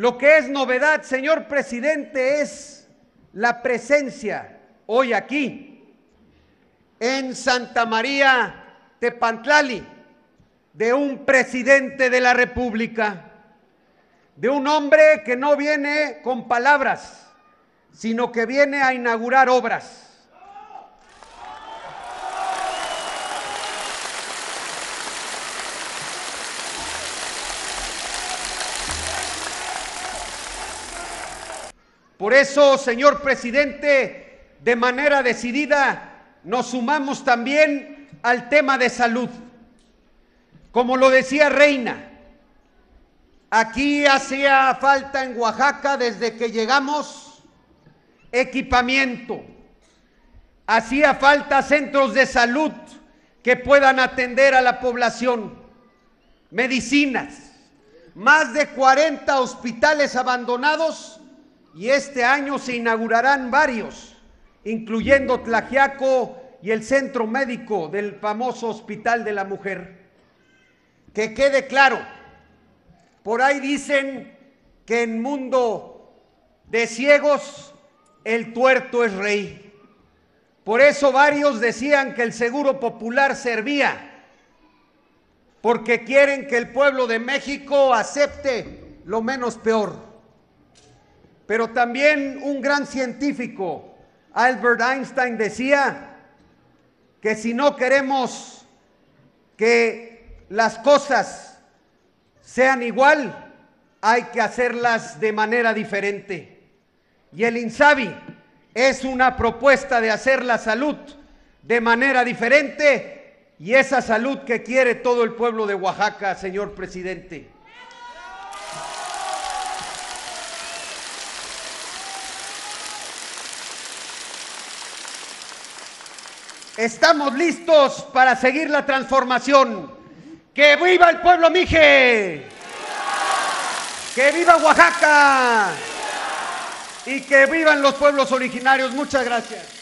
Lo que es novedad, señor presidente, es la presencia hoy aquí en Santa María Tepantlali de un presidente de la República, de un hombre que no viene con palabras, sino que viene a inaugurar obras. Por eso, señor presidente, de manera decidida nos sumamos también al tema de salud. Como lo decía Reina, aquí hacía falta en Oaxaca desde que llegamos equipamiento, hacía falta centros de salud que puedan atender a la población, medicinas, más de 40 hospitales abandonados y este año se inaugurarán varios, incluyendo Tlajiaco y el centro médico del famoso Hospital de la Mujer. Que quede claro, por ahí dicen que en mundo de ciegos el tuerto es rey. Por eso varios decían que el seguro popular servía, porque quieren que el pueblo de México acepte lo menos peor pero también un gran científico, Albert Einstein, decía que si no queremos que las cosas sean igual, hay que hacerlas de manera diferente. Y el INSABI es una propuesta de hacer la salud de manera diferente y esa salud que quiere todo el pueblo de Oaxaca, señor presidente. Estamos listos para seguir la transformación. ¡Que viva el pueblo Mije! ¡Que viva Oaxaca! Y que vivan los pueblos originarios. Muchas gracias.